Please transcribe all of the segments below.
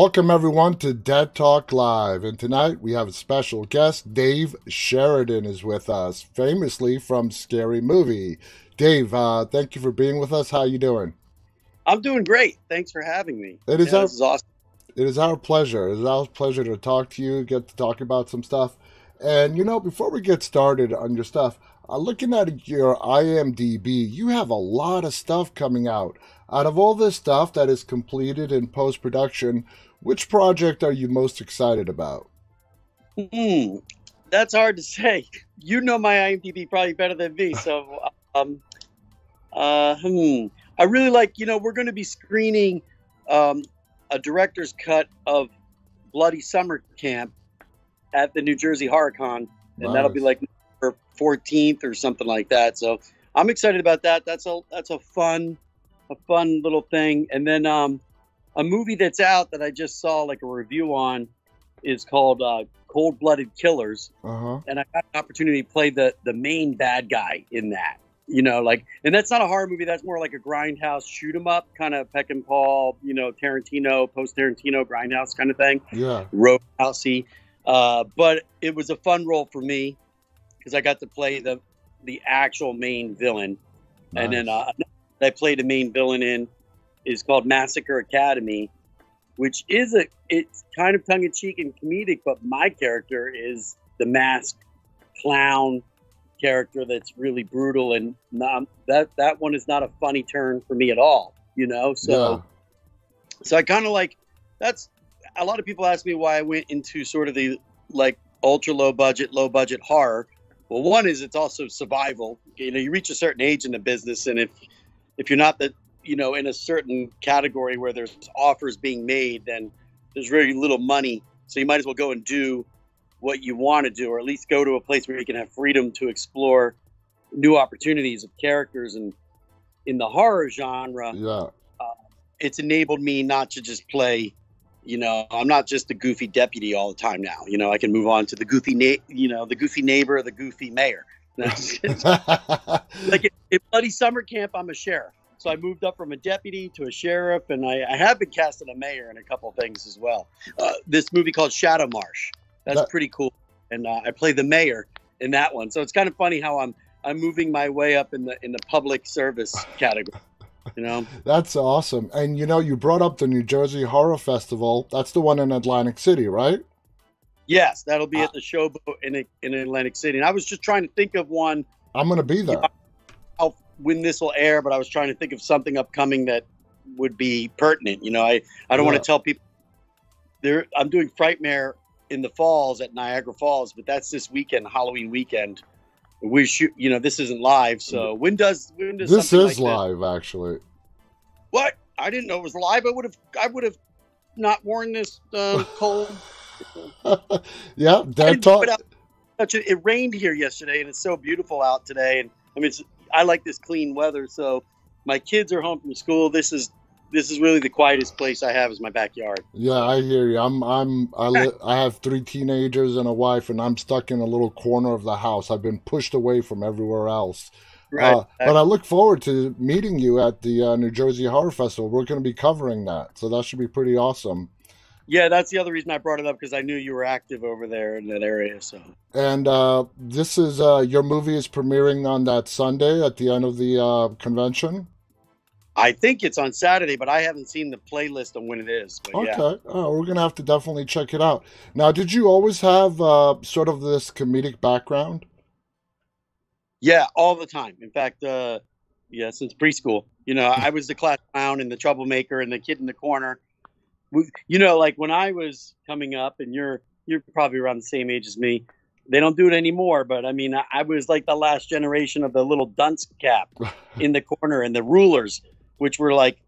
Welcome, everyone, to Dead Talk Live. And tonight we have a special guest. Dave Sheridan is with us, famously from Scary Movie. Dave, uh, thank you for being with us. How are you doing? I'm doing great. Thanks for having me. It is, yeah, our, is awesome. It is our pleasure. It is our pleasure to talk to you, get to talk about some stuff. And, you know, before we get started on your stuff, uh, looking at your IMDb, you have a lot of stuff coming out. Out of all this stuff that is completed in post production, which project are you most excited about? Hmm, that's hard to say. You know my IMDb probably better than me. So, um, uh, hmm. I really like, you know, we're going to be screening um, a director's cut of Bloody Summer Camp at the New Jersey HorrorCon, and Nice. that'll be like November 14th or something like that. So I'm excited about that. That's a that's a fun a fun little thing. And then um, a movie that's out that I just saw like a review on is called uh, Cold Blooded Killers, Uh huh. and I got an opportunity to play the the main bad guy in that. You know, like, and that's not a horror movie. That's more like a grindhouse shoot 'em up kind of Peckinpah, you know, Tarantino, post Tarantino grindhouse kind of thing Yeah. roadhousey. Uh, but it was a fun role for me because I got to play the the actual main villain, and then uh, I played the main villain in is called Massacre Academy, which is a it's kind of tongue in cheek and comedic, but my character is the masked clown character that's really brutal and not, that that one is not a funny turn for me at all, you know. So yeah. so I kind of like that's a lot of people ask me why I went into sort of the like ultra low budget, low budget horror. Well, one is it's also survival. You know, you reach a certain age in the business, and if if you're not the you know in a certain category where there's offers being made, then there's very little money. So you might as well go and do what you want to do, or at least go to a place where you can have freedom to explore new opportunities of characters. And in the horror genre, Yeah. Uh, it's enabled me not to just play you know i'm not just the goofy deputy all the time now you know i can move on to the goofy na- you know the goofy neighbor the goofy mayor like in, in bloody summer camp i'm a sheriff so i moved up from a deputy to a sheriff and i, I have been cast as a mayor in a couple of things as well uh, this movie called shadow marsh that's That- pretty cool and uh, i play the mayor in that one so it's kind of funny how i'm i'm moving my way up in the in the public service category you know That's awesome. And you know, you brought up the New Jersey Horror Festival. That's the one in Atlantic City, right? Yes, that'll be at the Showboat in in Atlantic City. And I was just trying to think of one I'm going to be there. how, when this will air, but I was trying to think of something upcoming that would be pertinent. You know, I I don't Yeah. want to tell people there. I'm doing Frightmare in the Falls at Niagara Falls, but that's this weekend, Halloween weekend. We shoot. You know, this isn't live, so when does when does This is like live, actually. What? I didn't know it was live. I would have I would have not worn this uh, cold. yeah, Dead Talk. out such a, it rained here yesterday, and it's so beautiful out today. And I mean, it's, I like this clean weather. So my kids are home from school. This is this is really the quietest place I have is my backyard. Yeah, I hear you. I'm I'm I li- I have three teenagers and a wife, and I'm stuck in a little corner of the house. I've been pushed away from everywhere else. Uh, but I look forward to meeting you at the uh, New Jersey Horror Festival. We're going to be covering that, so that should be pretty awesome. Yeah, that's the other reason I brought it up because I knew you were active over there in that area. So And uh, this is uh, your movie is premiering on that Sunday at the end of the uh, convention. I think it's on Saturday, but I haven't seen the playlist on when it is. But Okay, yeah, oh, we're gonna have to definitely check it out. Now, did you always have uh, sort of this comedic background? yeah, all the time. In fact, uh, yeah, since preschool, you know, I was the class clown and the troublemaker and the kid in the corner. You know, like when I was coming up, and you're you're probably around the same age as me. They don't do it anymore, but I mean, I, I was like the last generation of the little dunce cap in the corner and the rulers, which were like,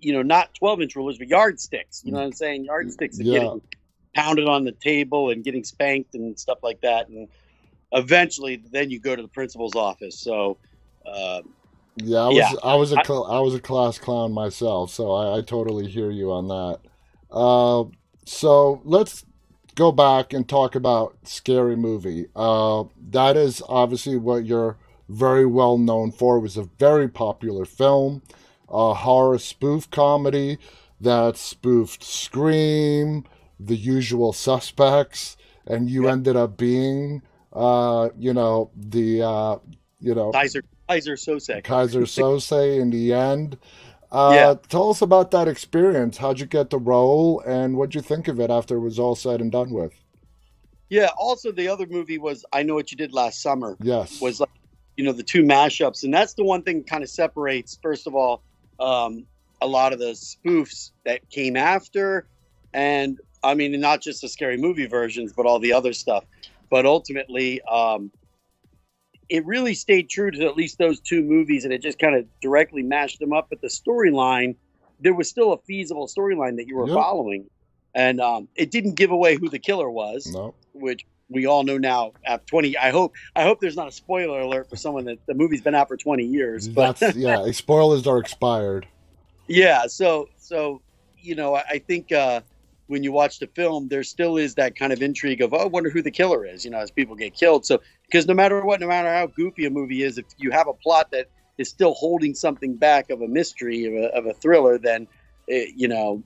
you know, not 12 inch rulers, but yardsticks. You know what I'm saying? Yardsticks and Yeah. getting pounded on the table and getting spanked and stuff like that. And eventually, then you go to the principal's office. So, uh, Yeah, I was Yeah. I was a I- cl- I was a class clown myself, so I, I totally hear you on that. Uh, so let's go back and talk about Scary Movie. Uh, that is obviously what you're very well known for. It was a very popular film, a horror spoof comedy. that spoofed Scream, The Usual Suspects, and you Yeah. ended up being, uh, you know, the, uh, you know, Kaiser Kaiser Sosek. Keyser Söze in the end. Uh, Yeah. Tell us about that experience. How'd you get the role, and what'd you think of it after it was all said and done with? Yeah. Also, the other movie was I Know What You Did Last Summer. Yes. Was like you know the two mashups, and that's the one thing kind of separates. First of all, um, a lot of the spoofs that came after, and I mean not just the scary movie versions, but all the other stuff. But ultimately, um, it really stayed true to at least those two movies, and it just kind of directly mashed them up. But the storyline, there was still a feasible storyline that you were Yeah. following, and um, it didn't give away who the killer was no. which we all know now after 20 i hope i hope there's not a spoiler alert for someone that the movie's been out for 20 years but That's yeah. Spoilers are expired. yeah so so you know i, I think uh when you watch the film there still is that kind of intrigue of oh, i wonder who the killer is you know as people get killed so because no matter what no matter how goofy a movie is if you have a plot that is still holding something back of a mystery of a, of a thriller then it, you know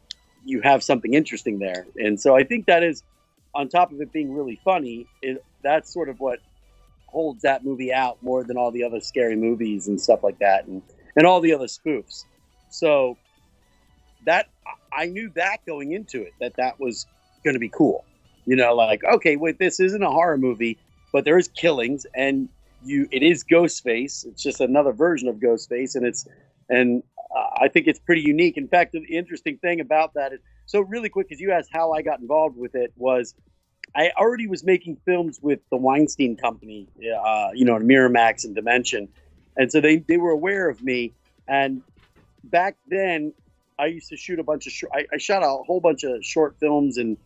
you have something interesting there. And so i think that is on top of it being really funny it, that's sort of what holds that movie out more than all the other scary movies and stuff like that and and all the other spoofs. So that I knew that going into it that that was going to be cool. You know, like okay, wait, this isn't a horror movie, but there is killings and you it is Ghostface. It's just another version of Ghostface, and it's and uh, I think it's pretty unique. In fact, the interesting thing about that is so really quick because you asked how I got involved with it was I already was making films with the Weinstein Company, uh, you know, Miramax and Dimension, and so they they were aware of me. And back then, I used to shoot a bunch of short, I, I shot a whole bunch of short films in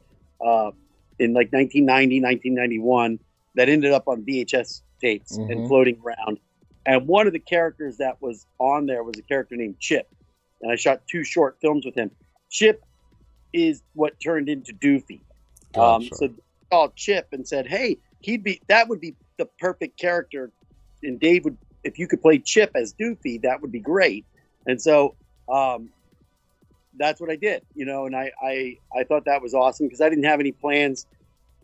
uh, in like 1990, 1991 that ended up on VHS tapes and Mhm. floating around. And one of the characters that was on there was a character named Chip, and I shot two short films with him. Chip is what turned into Doofy. Um, Gotcha. so they called Chip and said, "Hey, he'd be that would be the perfect character, and Dave would if you could play Chip as Doofy, that would be great." And so um, that's what I did, you know, and I I, I thought that was awesome because I didn't have any plans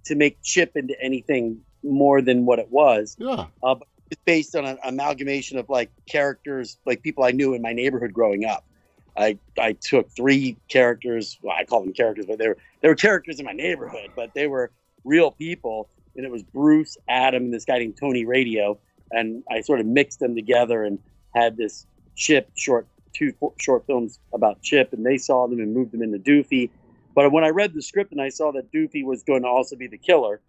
to make Chip into anything more than what it was. yeah. Uh, it's based on an amalgamation of like characters, like people I knew in my neighborhood growing up. I I took three characters. Well, I call them characters, but they were they were characters in my neighborhood, but they were real people. And it was Bruce, Adam, and this guy named Tony Radio, and I sort of mixed them together and had this Chip short two short films about Chip, and they saw them and moved them into Doofy. But when I read the script and I saw that Doofy was going to also be the killer,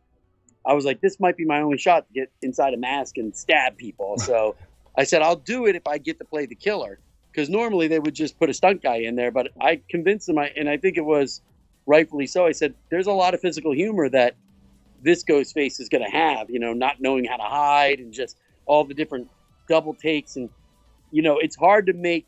I was like, this might be my only shot to get inside a mask and stab people. So I said, I'll do it if I get to play the killer. Because normally they would just put a stunt guy in there, but I convinced them, I, and I think it was rightfully so. I said, there's a lot of physical humor that this ghost face is going to have, you know, not knowing how to hide and just all the different double takes. And, you know, it's hard to make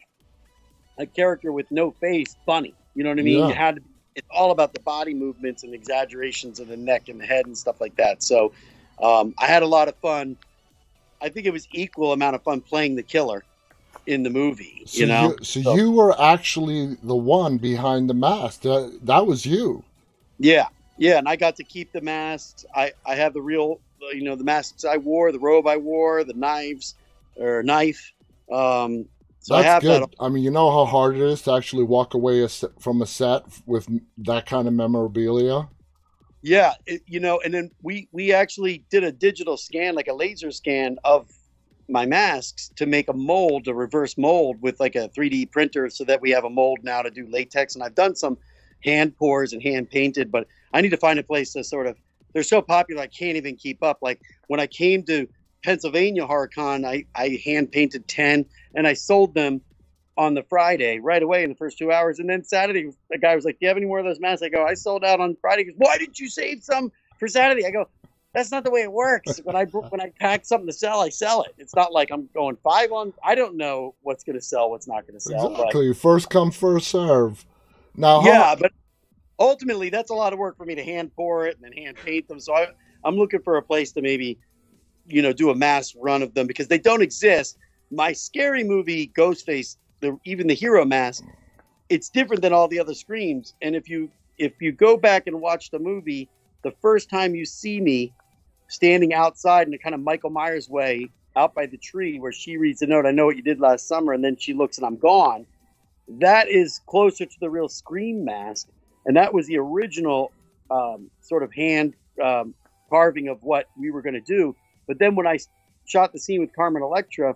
a character with no face funny. You know what I mean? Yeah. You had to it's all about the body movements and exaggerations of the neck and the head and stuff like that. So um, I had a lot of fun. I think it was equal amount of fun playing the killer in the movie. So you know, so, So- you were actually the one behind the mask. That that was you. yeah, yeah. And I got to keep the masks. I I have the real, you know, the masks I wore, the robe I wore, the knives or knife. Um, so I That's good. that. I mean, you know how hard it is to actually walk away a from a set with that kind of memorabilia. Yeah, it, you know, and then we we actually did a digital scan, like a laser scan of my masks to make a mold, a reverse mold with like a 3D printer, so that we have a mold now to do latex. And I've done some hand pours and hand painted, but I need to find a place to sort of. They're so popular, I can't even keep up. Like when I came to Pennsylvania HorrorCon, I I hand painted ten, and I sold them on the Friday right away in the first two hours. And then Saturday, the guy was like, Do you have any more of those masks? I go, I sold out on Friday. He goes, Why didn't you save some for Saturday? I go, That's not the way it works. When I when I pack something to sell, I sell it. It's not like I'm going five on. I don't know what's going to sell, what's not going to sell. But Exactly. First come, first serve. Now, yeah, but ultimately, that's a lot of work for me to hand pour it and then hand paint them. So I, I'm looking for a place to maybe, you know, do a mass run of them because they don't exist. My scary movie Ghostface, the even the hero mask, it's different than all the other screams. And if you if you go back and watch the movie, the first time you see me standing outside in a kind of Michael Myers way, out by the tree where she reads the note, I know what you did last summer, and then she looks and I'm gone. That is closer to the real scream mask, and that was the original um, sort of hand um, carving of what we were going to do. But then when I shot the scene with Carmen Electra,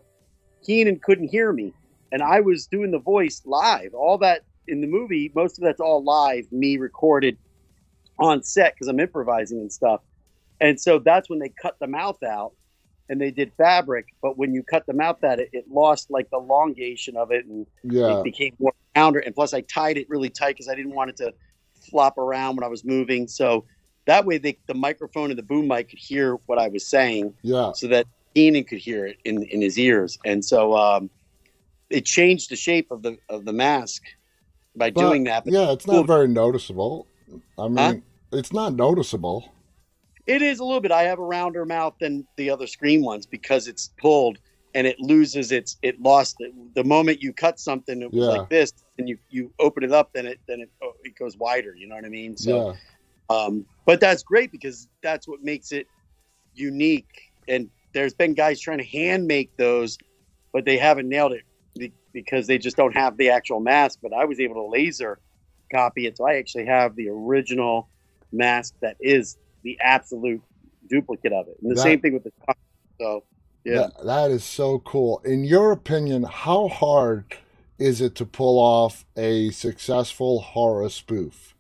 Keenen couldn't hear me, and I was doing the voice live. All that in the movie, most of that's all live, me recorded on set because I'm improvising and stuff. And so that's when they cut the mouth out and they did fabric. But when you cut the mouth out, it, it lost like the elongation of it and Yeah. it became more rounder. And plus, I tied it really tight because I didn't want it to flop around when I was moving. So that way, they, the microphone and the boom mic could hear what I was saying Yeah. so that Keenen could hear it in, in his ears. And so um, it changed the shape of the of the mask by But, doing that. But yeah, it's Cool. not very noticeable. I mean, Huh? it's not noticeable. It is a little bit. I have a rounder mouth than the other screen ones because it's pulled and it loses its. It lost it. The moment you cut something, it was Yeah. like this, and you you open it up, then it then it oh, it goes wider. You know what I mean? So, yeah. Um, but that's great because that's what makes it unique. And there's been guys trying to hand make those, but they haven't nailed it because they just don't have the actual mask. But I was able to laser copy it, so I actually have the original mask that is the absolute duplicate of it. And the That- same thing with the so yeah. That- that is so cool. In your opinion, how hard is it to pull off a successful horror spoof?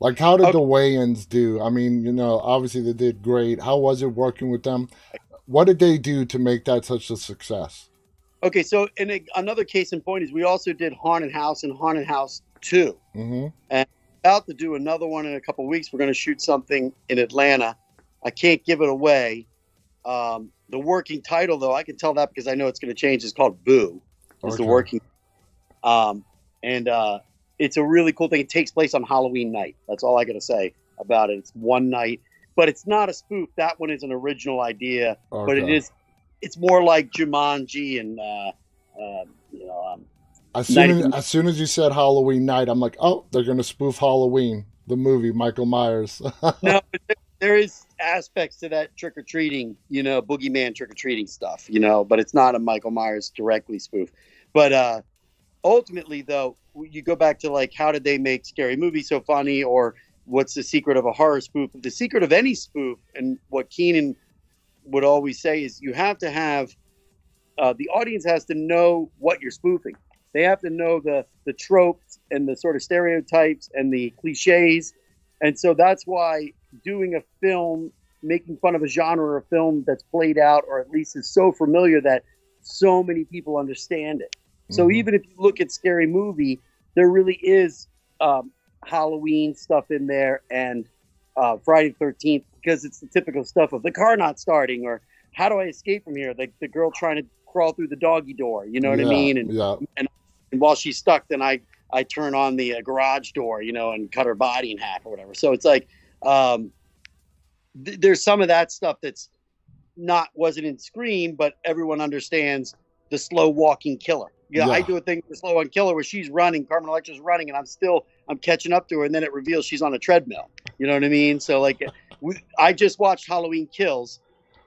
Like, how did Okay. the Wayans do? I mean, you know, obviously they did great. How was it working with them? What did they do to make that such a success? Okay, so and a, another case in point is we also did Haunted House and Haunted House Two. hmm about to do another one in a couple weeks. We're going to shoot something in Atlanta. I can't give it away. Um, the working title, though, I can tell that because I know it's going to change. Is called Boo. Is the working, um, and uh, it's a really cool thing. It takes place on Halloween night. That's all I got to say about it. It's one night, but it's not a spoof. That one is an original idea, but it Okay. is. It's more like Jumanji and uh, uh, you know um, As soon as, as soon as you said Halloween night, I'm like, oh, they're gonna spoof Halloween, the movie, Michael Myers. no, but there- there is aspects to that trick or treating, you know, boogeyman trick or treating stuff, you know, but it's not a Michael Myers directly spoof. But uh, ultimately, though, you go back to like, how did they make scary movies so funny, or what's the secret of a horror spoof? The secret of any spoof, and what Keenen would always say is, you have to have uh, the audience has to know what you're spoofing. They have to know the the tropes and the sort of stereotypes and the cliches, and so that's why doing a film, making fun of a genre of film that's played out, or at least is so familiar that so many people understand it. So Mhm. even if you look at Scary Movie, there really is um, Halloween stuff in there and uh, Friday the Thirteenth because it's the typical stuff of the car not starting or how do I escape from here? Like the girl trying to crawl through the doggy door. You know what I mean? And, yeah, and while she's stuck, then I I turn on the uh, garage door, you know, and cut her body in half or whatever. So it's like um, th- there's some of that stuff that's not wasn't in Scream, but everyone understands the slow walking killer. Yeah, I do a thing with the slow walking killer where she's running, Carmen Electra's running, and I'm still I'm catching up to her, and then it reveals she's on a treadmill. You know what I mean? So like, we, I just watched Halloween Kills,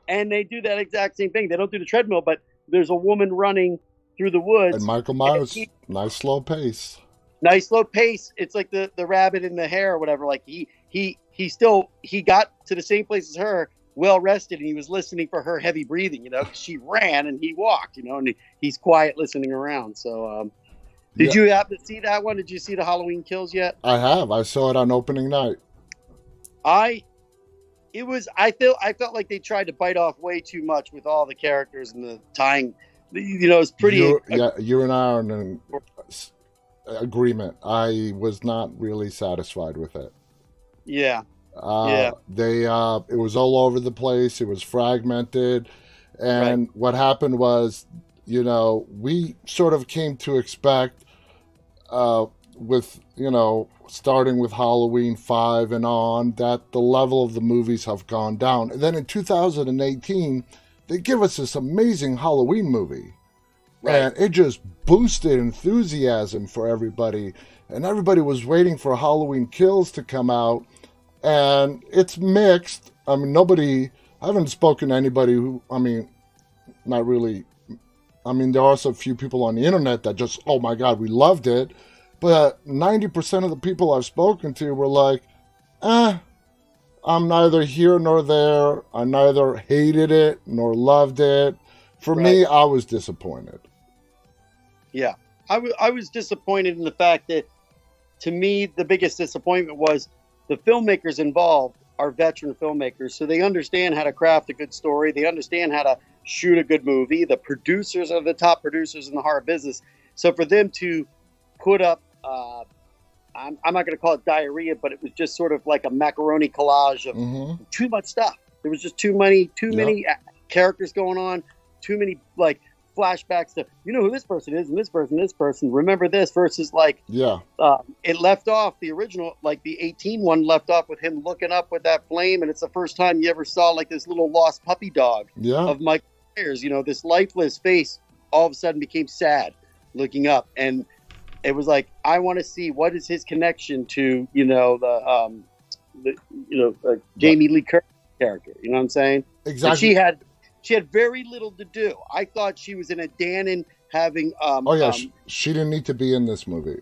and they do that exact same thing. They don't do the treadmill, but there's a woman running through the woods and Michael Myers, he- nice slow pace. nice slow pace. It's like the the rabbit in the hare or whatever. Like he he he still he got to the same place as her, well rested, and he was listening for her heavy breathing. You know, 'cause she ran and he walked. You know, and he, he's quiet listening around. So, um, did Yeah. you happen to see that one? Did you see the Halloween Kills yet? I have. I saw it on opening night. I. It was. I feel. I felt like they tried to bite off way too much with all the characters and the tying. You know, it's pretty. You, yeah, you and I are in an agreement. I was not really satisfied with it. yeah. Uh, Yeah. They, uh, it was all over the place. It was fragmented, and what happened was, you know, we sort of came to expect, uh, with you know, starting with Halloween five and on, that the level of the movies have gone down. And then in 2018, they give us this amazing Halloween movie. Right. and it just boosted enthusiasm for everybody and everybody was waiting for halloween kills to come out and it's mixed. I mean nobody i haven't spoken to anybody who i mean not really. I mean there are a few people on the internet that just oh my god we loved it. But 90% of the people i've spoken to were like eh i'm neither here nor there. I neither hated it nor loved it. For me i was disappointed. Yeah, I wa- I was disappointed in the fact that, to me, the biggest disappointment was the filmmakers involved are veteran filmmakers, so they understand how to craft a good story. They understand how to shoot a good movie. The producers are the top producers in the horror business. So for them to put up, uh, I'm, I'm not going to call it diarrhea, but it was just sort of like a macaroni collage of hmm too much stuff. There was just too many, too Yep. many uh, characters going on, too many like flashbacks to you know who this person is and this person, this person. Remember this versus like yeah uh, it left off the original, like the 18 one left off with him looking up with that flame, and it's the first time you ever saw like this little lost puppy dog yeah of Michael Myers. You know, this lifeless face all of a sudden became sad looking up, and it was like I want to see what is his connection to you know the um the you know uh, Jamie Lee Curtis character. You know what I'm saying? And exactly she had she had very little to do. I thought she was in a Dannon having um Oh yeah, um, sh- she didn't need to be in this movie.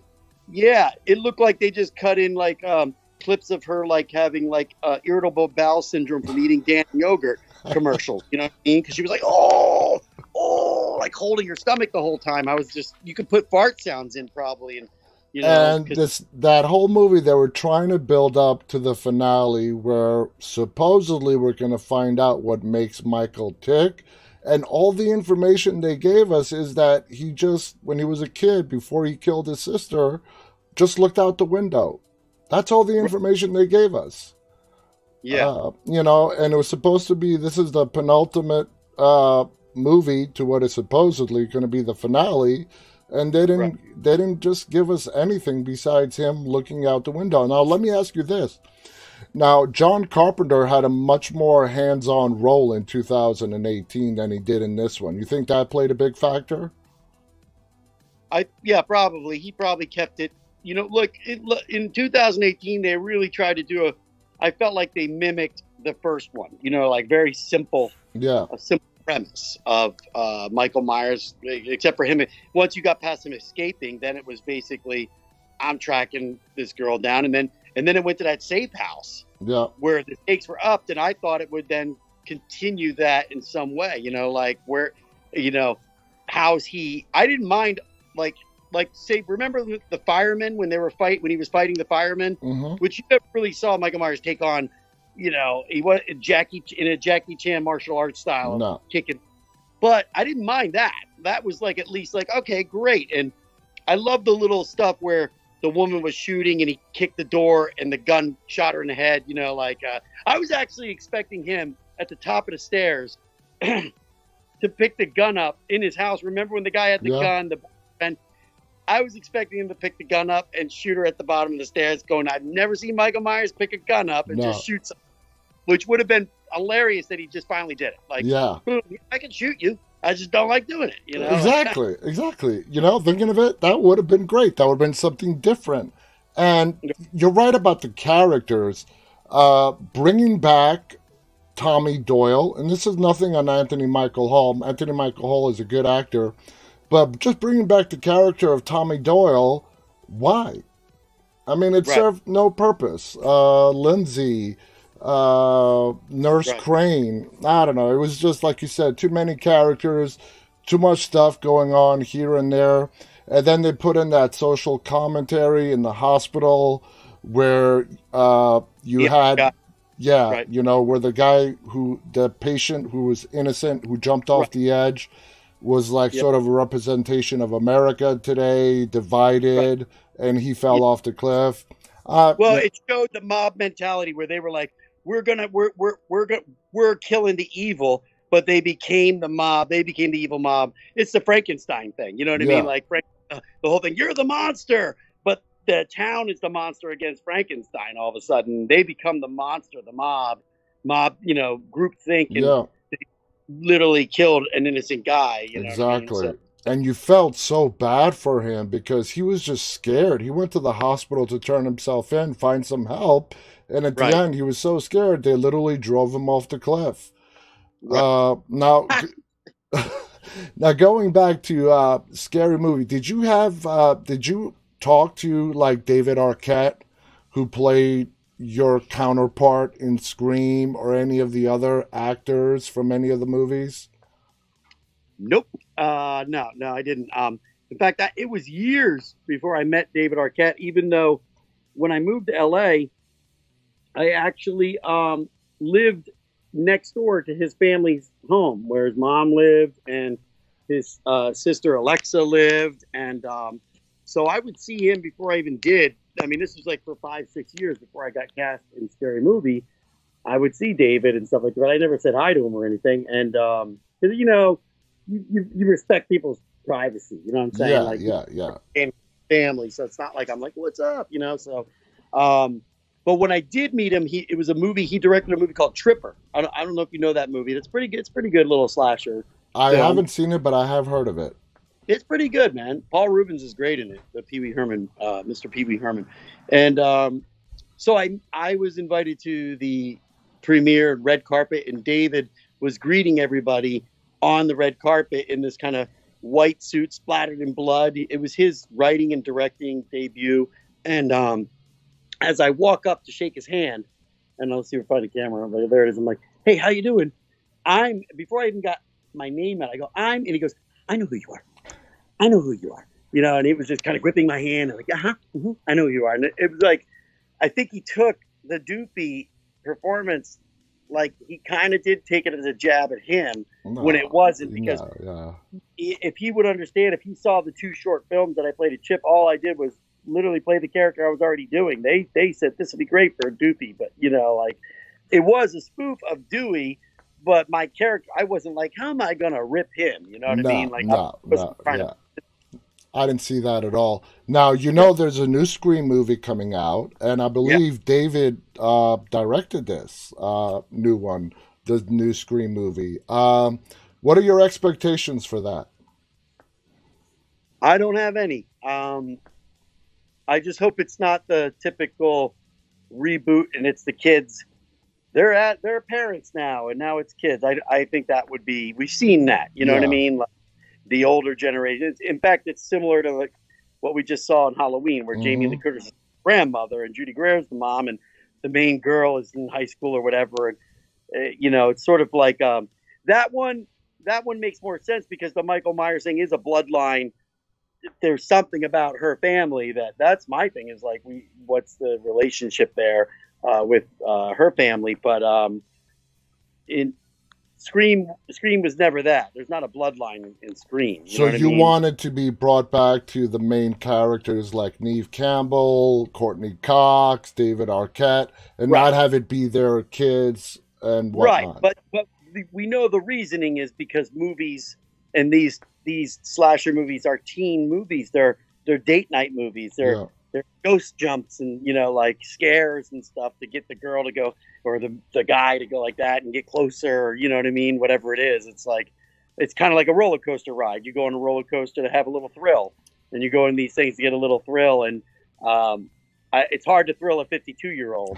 yeah, it looked like they just cut in like um, clips of her like having like uh, irritable bowel syndrome from eating Dan yogurt commercials. You know what I mean? Because she was like, oh, oh, like holding her stomach the whole time. I was just, you could put fart sounds in probably, and you know, and this that whole movie they were trying to build up to the finale where supposedly we're going to find out what makes Michael tick. And all the information they gave us is that he just, when he was a kid, before he killed his sister, just looked out the window. That's all the information they gave us. yeah, Uh, you know, and it was supposed to be this is the penultimate uh, movie to what is supposedly going to be the finale, and they didn't Right. they didn't just give us anything besides him looking out the window. Now, let me ask you this. Now, John Carpenter had a much more hands-on role in 2018 than he did in this one. You think that played a big factor? I yeah, probably he probably kept it. You know, look, it, in 2018 they really tried to do a. I felt like they mimicked the first one. You know, like very simple Yeah, a simple premise of uh, Michael Myers, except for him. Once you got past him escaping, then it was basically, I'm tracking this girl down, and then and then it went to that safe house yeah, where the stakes were upped, and I thought it would then continue that in some way. You know, like where, you know, how's he? I didn't mind like like say remember the firemen when they were fight when he was fighting the firemen hmm which you never really saw Michael Myers take on. You know, he was Jackie in a Jackie Chan martial arts style, no, kicking. But I didn't mind that. That was like at least like okay, great. And I love the little stuff where the woman was shooting and he kicked the door and the gun shot her in the head. You know, like uh, I was actually expecting him at the top of the stairs to pick the gun up in his house. Remember when the guy had the Yeah. gun? The I was expecting him to pick the gun up and shoot her at the bottom of the stairs. Going, I've never seen Michael Myers pick a gun up and No. just shoot someone, which would have been hilarious that he just finally did it. Like, yeah. I can shoot you. I just don't like doing it. You know, exactly, exactly. You know, thinking of it, that would have been great. That would have been something different. And you're right about the characters. Uh, bringing back Tommy Doyle, and this is nothing on Anthony Michael Hall. Anthony Michael Hall is a good actor, but just bringing back the character of Tommy Doyle, why? I mean, it Right. served no purpose. Uh, Lindsey, uh, Nurse Right. Crane, I don't know. It was just like you said, too many characters, too much stuff going on here and there. And then they put in that social commentary in the hospital where uh, you Yeah, had, yeah. yeah, Right. you know, where the guy who, the patient who was innocent, who jumped off the edge, was like Yep. sort of a representation of America today, divided, and he fell Yeah. off the cliff. Uh, Well, it showed the mob mentality where they were like, "We're gonna, we're, we're, we're gonna, we're killing the evil," but they became the mob. They became the evil mob. It's the Frankenstein thing. You know what I Yeah. mean? Like Frank, uh, the whole thing. You're the monster, but the town is the monster against Frankenstein. All of a sudden, they become the monster. The mob, mob, you know, group and yeah, literally killed an innocent guy. You know what I mean? exactly. So- and you felt so bad for him because he was just scared. He went to the hospital to turn himself in, find some help, and at Right. the end, he was so scared they literally drove him off the cliff. Right. Uh, now, now going back to uh, scary movie, did you have? Uh, did you talk to like David Arquette, who played your counterpart in Scream, or any of the other actors from any of the movies? Nope. Uh, no, no, I didn't. Um, in fact, I, it was years before I met David Arquette. Even though when I moved to LA, I actually um, lived next door to his family's home, where his mom lived and his uh, sister Alexa lived, and um, so I would see him before I even did. I mean, this was like for five, six years before I got cast in Scary Movie. I would see David and stuff like that. I never said hi to him or anything, and um, 'cause, you know, you, you, you respect people's privacy. You know what I'm saying? Yeah, like yeah, yeah. family, so it's not like I'm like, "What's up?" You know. So, um, but when I did meet him, he it was a movie. He directed a movie called Tripper. I don't, I don't know if you know that movie. It's pretty good. It's pretty good little slasher. I Yeah. haven't seen it, but I have heard of it. It's pretty good, man. Paul Reubens is great in it. The Pee Wee Herman, uh, Mr. Pee Wee Herman, and um, so I I was invited to the premiere red carpet, and David was greeting everybody on the red carpet in this kind of white suit splattered in blood. It was his writing and directing debut, and um, as I walk up to shake his hand, and I'll see if I find the camera, but there it is. I'm like, "Hey, how you doing?" I'm before I even got my name out, I go, "I'm," and he goes, "I know who you are. I know who you are." You know, and he was just kind of gripping my hand, and like, "Uh huh, hmm I know who you are." And it, it was like, I think he took the Doofy performance, like he kind of did take it as a jab at him when it wasn't because no, yeah. if he would understand, if he saw the two short films that I played at Chip, all I did was literally play the character I was already doing. They they said this would be great for a Doofy, but you know, like it was a spoof of Dewey, but my character, I wasn't like, how am I gonna rip him? You know what no, I mean? Like, I wasn't no, trying yeah. to- I didn't see that at all. Now you know there's a new Scream movie coming out, and I believe David uh, directed this uh, new one, the new Scream movie. Um, what are your expectations for that? I don't have any. Um, I just hope it's not the typical reboot and it's the kids. They're at they're parents now, and now it's kids. I, I think that would be we've seen that. You know what I mean? Like the older generation. In fact, it's similar to like what we just saw in Halloween, where Jamie Lee Curtis is the grandmother and Judy Greer's the mom, and the main girl is in high school or whatever. And uh, you know, it's sort of like um, that one. That one makes more sense because the Michael Myers thing is a bloodline there's something about her family that that's my thing is like we what's the relationship there uh, with uh, her family but um in scream scream was never that there's not a bloodline in, in scream you so know what I you mean? wanted to be brought back to the main characters like Neve Campbell, Courteney Cox, David Arquette, and Right. not have it be their kids and whatnot. right but but we- we know the reasoning is because movies and these these slasher movies are teen movies they're they're date night movies they're yeah. they're ghost jumps and you know like scares and stuff to get the girl to go or the the guy to go like that and get closer or you know what I mean? Whatever it is it's like it's kind of like a roller coaster ride. You go on a roller coaster to have a little thrill and you go in these things to get a little thrill and um, I, it's hard to thrill a 52 year old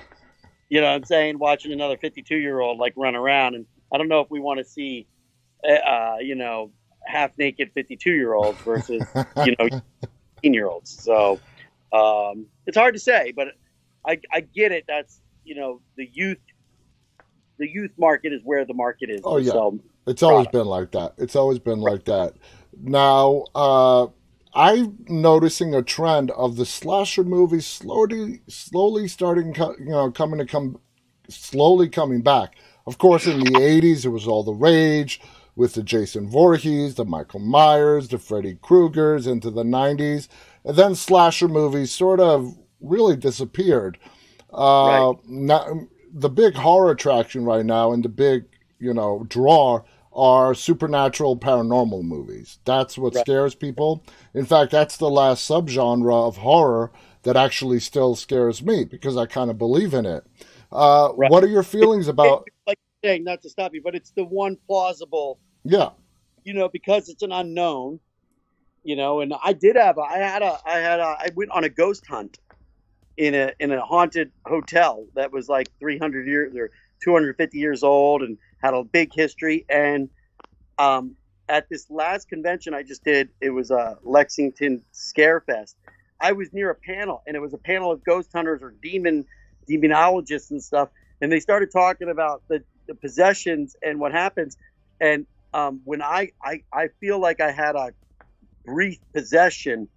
you know what I'm saying? Watching another 52 year old like run around and I don't know if we want to see uh, you know half naked 52 year olds versus you know 18 year olds so um, it's hard to say, but I, I get it. That's you know the youth, the youth market is where the market is. Oh, yeah. So, It's always been like that. It's always been like that. Now, uh, I'm noticing a trend of the slasher movies slowly, slowly starting, co- you know, coming to come, slowly coming back. Of course, in the '80s, it was all the rage with the Jason Voorhees, the Michael Myers, the Freddy Kruegers. Into the '90s, and then slasher movies sort of really disappeared. Uh, now, the big horror attraction right now, and the big, you know, draw are supernatural paranormal movies. That's what Right. scares people. In fact, that's the last subgenre of horror that actually still scares me because I kind of believe in it. Uh, Right. What are your feelings about? like saying, not to stop you, but it's the one plausible. Yeah, You know, because it's an unknown. you know. And I did have, I had a, I had a, I went on a ghost hunt in a in a haunted hotel that was like 300 years or 250 years old and had a big history. And um, at this last convention I just did, it was a Lexington Scarefest. I was near a panel, and it was a panel of ghost hunters or demon demonologists and stuff, and they started talking about the, the possessions and what happens. And um, when I, I I feel like I had a brief possession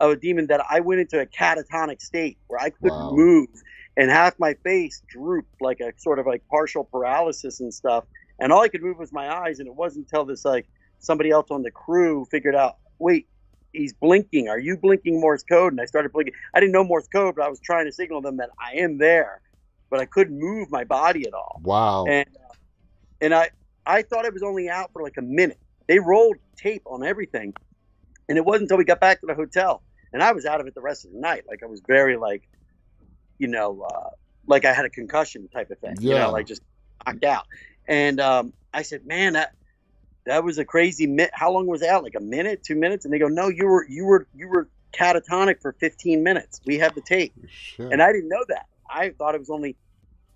of a demon that I went into a catatonic state where I couldn't Wow. move, and half my face drooped like a sort of like partial paralysis and stuff, and all I could move was my eyes. And it wasn't until this like somebody else on the crew figured out, wait, he's blinking. Are you blinking Morse code? And I started blinking. I didn't know Morse code, but I was trying to signal them that I am there, but I couldn't move my body at all. Wow. And uh, and I I thought it was only out for like a minute. They rolled tape on everything, and it wasn't until we got back to the hotel, and I was out of it the rest of the night. Like I was very like, you know, uh, like I had a concussion type of thing. You Yeah. know, like just knocked out. And um, I said, man, that that was a crazy minute. How long was out? Like a minute, two minutes? And they go, no, you were you were you were catatonic for 15 minutes. We have the tape. Shit. And I didn't know that. I thought it was only.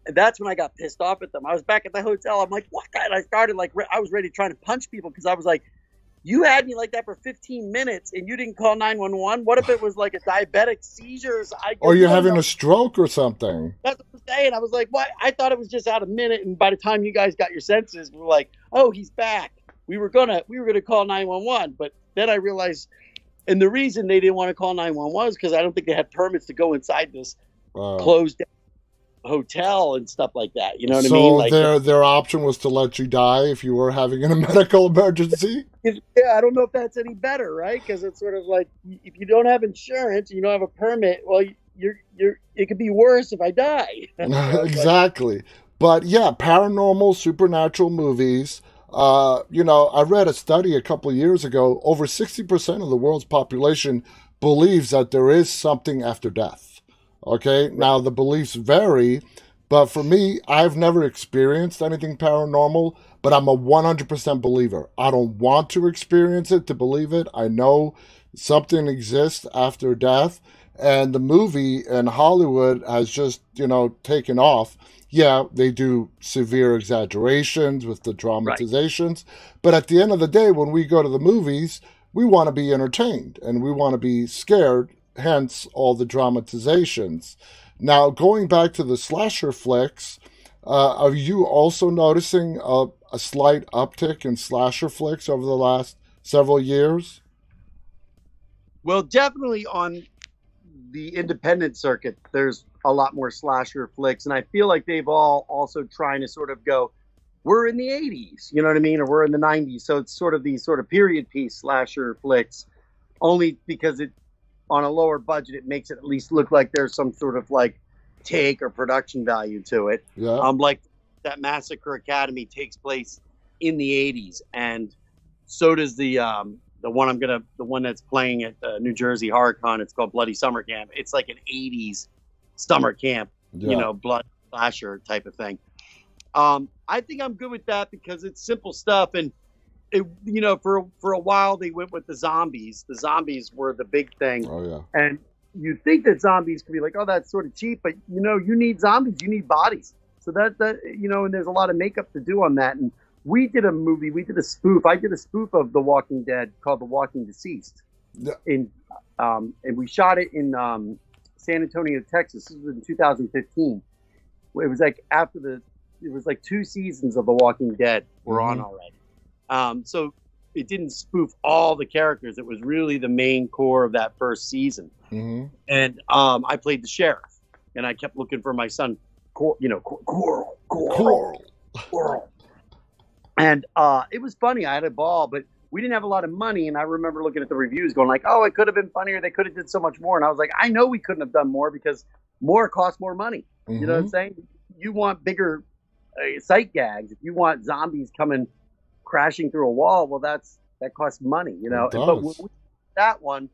That's when I got pissed off at them. I was back at the hotel. I'm like, what? And I started like, I was ready trying to punch people because I was like, you had me like that for 15 minutes and you didn't call 911. What if it was like a diabetic seizures? I or you're having a stroke or something. That's what I'm saying. I was like, what? I thought it was just out a minute. And by the time you guys got your senses, we were like, oh, he's back. We were gonna we were gonna call 911, but then I realized, and the reason they didn't want to call 911 was because I don't think they had permits to go inside this Uh, closed hotel and stuff like that. You know what so I mean? Like, their their option was to let you die if you were having a medical emergency. yeah, I don't know if that's any better, right? Because it's sort of like if you don't have insurance, you don't have a permit. Well, you're you're it could be worse if I die. exactly. But yeah, paranormal, supernatural movies. Uh, you know, I read a study a couple of years ago. Over sixty percent of the world's population believes that there is something after death. Okay, now the beliefs vary, but for me, I've never experienced anything paranormal. But I'm a 100% believer. I don't want to experience it to believe it. I know something exists after death, and the movie in Hollywood has just, you know, taken off. Yeah, they do severe exaggerations with the dramatizations, but at the end of the day, when we go to the movies, we want to be entertained and we want to be scared, hence all the dramatizations. Now, going back to the slasher flicks, uh, are you also noticing a, a slight uptick in slasher flicks over the last several years? Well, definitely on the independent circuit, there's a lot more slasher flicks, and I feel like they've all also trying to sort of go, we're in the 80s, you know what I mean, or we're in the 90s. So it's sort of these sort of period piece slasher flicks, only because it on a lower budget, it makes it at least look like there's some sort of like take or production value to it. Yeah. Um, like that Massacre Academy takes place in the 80s, and so does the um, the one I'm gonna the one that's playing at uh, New Jersey HorrorCon. It's called Bloody Summer Camp. It's like an 80s summer camp, yeah. you know, blood slasher type of thing. Um, I think I'm good with that because it's simple stuff, and it, you know, for for a while they went with the zombies. The zombies were the big thing, Oh yeah. and you think that zombies could be like, oh, that's sort of cheap, but you know, you need zombies, you need bodies. So that that you know, and there's a lot of makeup to do on that. And we did a movie, we did a spoof. I did a spoof of The Walking Dead called The Walking Deceased. Yeah. In um, and we shot it in um, San Antonio, Texas. This was in 2015. It was like after the, it was like two seasons of The Walking Dead were on Mhm. already. Um, so it didn't spoof all the characters. It was really the main core of that first season hmm and um, I played the sheriff, and I kept looking for my son, Cor- you know, Cor- Coral, Coral, Coral. Coral. And uh, it was funny. I had a ball, but we didn't have a lot of money. And I remember looking at the reviews, going like, "Oh, it could have been funnier. They could have did so much more." And I was like, "I know we couldn't have done more because more costs more money." You know what I'm saying? You want bigger uh, sight gags. If you want zombies coming crashing through a wall, well, that's that costs money. You know. But that one,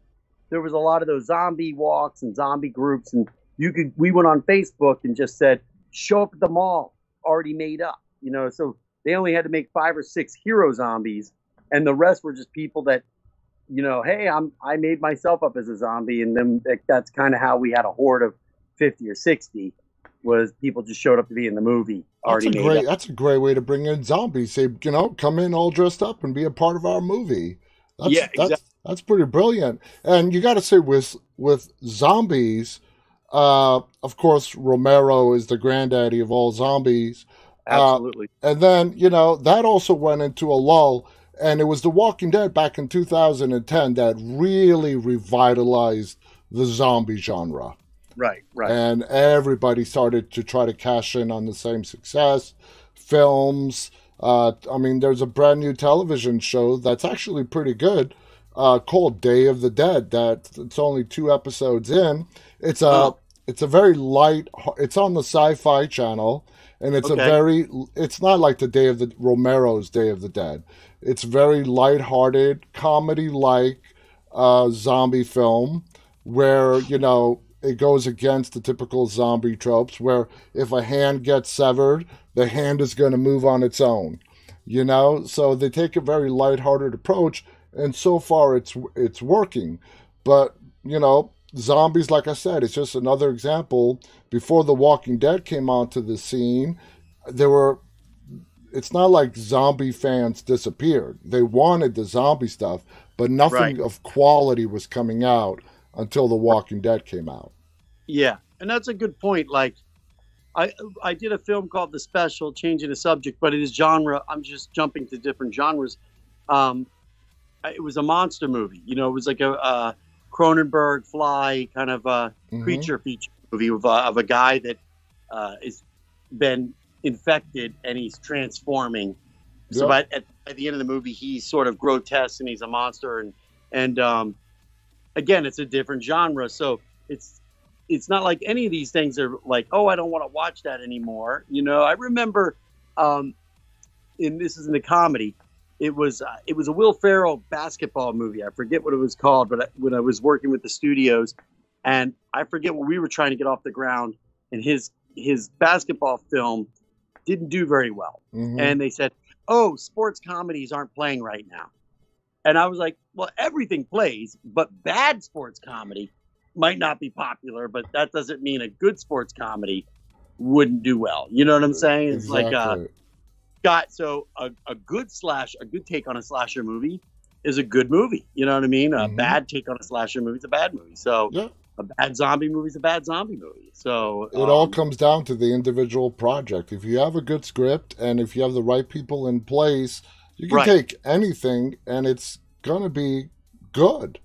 there was a lot of those zombie walks and zombie groups, and you could. We went on Facebook and just said, "Show up at the mall, already made up." You know, so they only had to make five or six hero zombies, and the rest were just people that you know, hey, I'm I made myself up as a zombie, and then that's kind of how we had a horde of fifty or sixty. Was people just showed up to be in the movie already that's a made great up. that's a great way to bring in zombies. Say, you know, come in all dressed up and be a part of our movie. That's, Yeah, that's exactly. that's pretty brilliant. And you got to say with with zombies, uh, of course, Romero is the granddaddy of all zombies. Uh, Absolutely. and then you know that also went into a lull and it was the walking dead back in 2010 that really revitalized the zombie genre right. Right. and everybody started to try to cash in on the same success films uh, i mean there's a brand new television show that's actually pretty good uh, called day of the dead that it's only two episodes in it's a Oh. it's a very light it's on the sci-fi channel and it's a very it's not like the day of the romero's day of the dead it's very light-hearted comedy-like uh, zombie film where you know it goes against the typical zombie tropes where if a hand gets severed the hand is going to move on its own you know? So they take a very light-hearted approach and so far it's it's working. But you know zombies like i said it's just another example. Before the walking dead came onto the scene there were it's not like zombie fans disappeared. They wanted the zombie stuff but nothing Right. of quality was coming out until the walking dead came out Yeah, and that's a good point. Like, I I did a film called The Special, changing the subject, but it is genre. I'm just jumping to different genres. Um, it was a monster movie. You know, it was like a, a Cronenberg fly kind of a Mhm. creature feature movie of a, of a guy that uh, is been infected and he's transforming. So Yep. by, at, at the end of the movie, he's sort of grotesque and he's a monster. And and um, again, it's a different genre, so it's it's not like any of these things are like, oh, I don't want to watch that anymore. You know, I remember, um, and this is in the comedy. It was uh, it was a Will Ferrell basketball movie. I forget what it was called, but I, when I was working with the studios, and I forget what we were trying to get off the ground, and his his basketball film didn't do very well Mhm. and they said, "Oh, sports comedies aren't playing right now." And I was like, "Well, everything plays, but bad sports comedy might not be popular, but that doesn't mean a good sports comedy wouldn't do well." You know what I'm saying? It's like uh got so a, a good slash a good take on a slasher movie is a good movie. You know what I mean? A Mhm. bad take on a slasher movie is a bad movie. So Yeah. a bad zombie movie is a bad zombie movie. So It all um, comes down to the individual project. If you have a good script and if you have the right people in place, you can Right. take anything and it's gonna be good.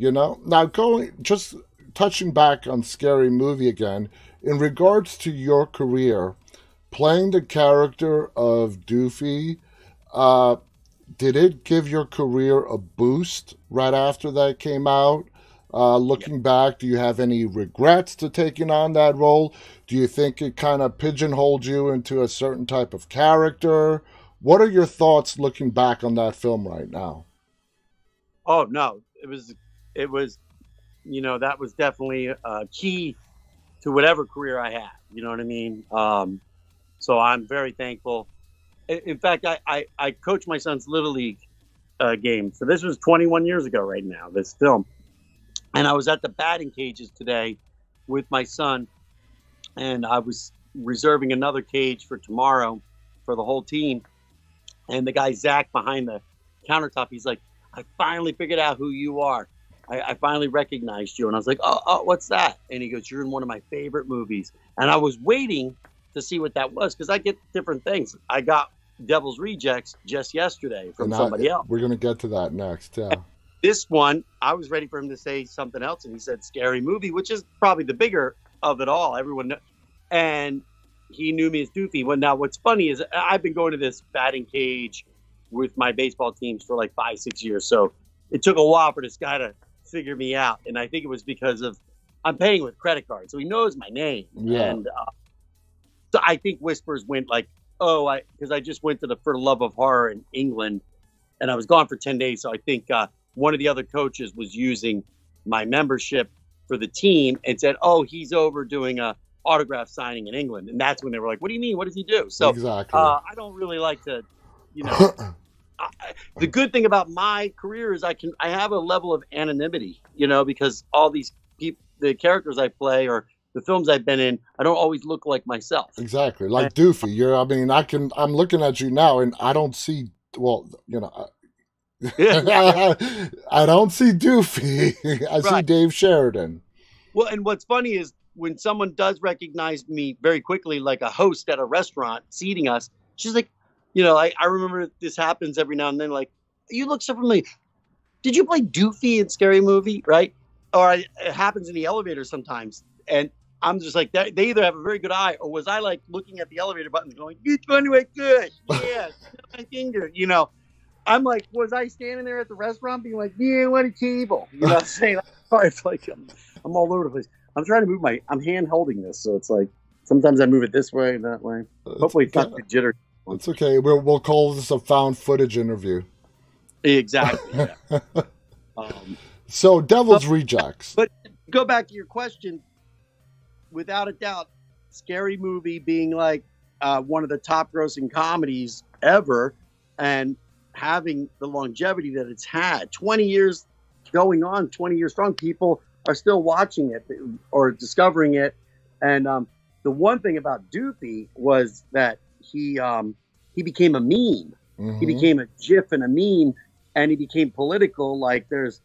You know. Now going just touching back on scary movie again, in regards to your career, playing the character of Doofy, uh, did it give your career a boost right after that came out? Uh, looking back, do you have any regrets to taking on that role? Do you think it kind of pigeonholed you into a certain type of character? What are your thoughts looking back on that film right now? Oh no, it was it was you know that was definitely a key to whatever career I had. You know what I mean? Um, so I'm very thankful. In, fact, I, I I coached my son's little league uh, game. So this was 21 years ago, right now. This film, and I was at the batting cages today with my son, and I was reserving another cage for tomorrow for the whole team. And the guy Zach behind the countertop, he's like. I finally figured out who you are. I, I finally recognized you. And I was like, oh, oh, what's that? And he goes, you're in one of my favorite movies. And I was waiting to see what that was because I get different things. I got Devil's Rejects just yesterday from I- somebody else. We're gonna get to that next. Yeah. This one, I was ready for him to say something else. And he said, scary movie, which is probably the bigger of it all. Everyone knows. And he knew me as Doofy. Well, now what's funny is I've been going to this batting cage with my baseball teams for like five, six years. So it took a while for this guy to figure me out. And I think it was because of I'm paying with credit card. So he knows my name. Yeah. And uh, so I think Whispers went like, oh, I because I just went to the For Love of Horror in England and I was gone for 10 days. So I think uh, one of the other coaches was using my membership for the team and said, oh, he's over doing a autograph signing in England. And that's when they were like, what do you mean? What does he do? So exactly. uh, I don't really like to, you know, I, the good thing about my career is I can I have a level of anonymity, you know, because all these people, the characters I play or the films I've been in, I don't always look like myself. Exactly, like Doofy. You're. I mean, I can. I'm looking at you now, and I don't see. Well, you know. I don't see Doofy. I right. see Dave Sheridan. Well, and what's funny is when someone does recognize me very quickly, like a host at a restaurant seating us, she's like, you know, I, I remember this happens every now and then. Like, you look so familiar. Did you play Doofy in Scary Movie? Right? Or it happens in the elevator sometimes. And I'm just like, they either have a very good eye, or was I like looking at the elevator buttons going, "It's going to good, yeah, my finger," you know? I'm like, was I standing there at the restaurant being like, "Yeah, what a table," you know? I'm saying, it's like I'm, I'm all over the place. I'm trying to move my, I'm hand holding this, so it's like sometimes I move it this way, that way. Hopefully, it's not the jitter. It's okay. We'll we'll call this a found footage interview. Exactly. Yeah. um, so, Devil's but, Rejects. But go back to your question without a doubt, Scary Movie being like uh, one of the top grossing comedies ever and having the longevity that it's had 20 years going on, 20 years strong, people are still watching it or discovering it. And um, the one thing about Doofy was that he um, he became a meme. Mm-hmm. He became a GIF and a meme, and he became political. Like there's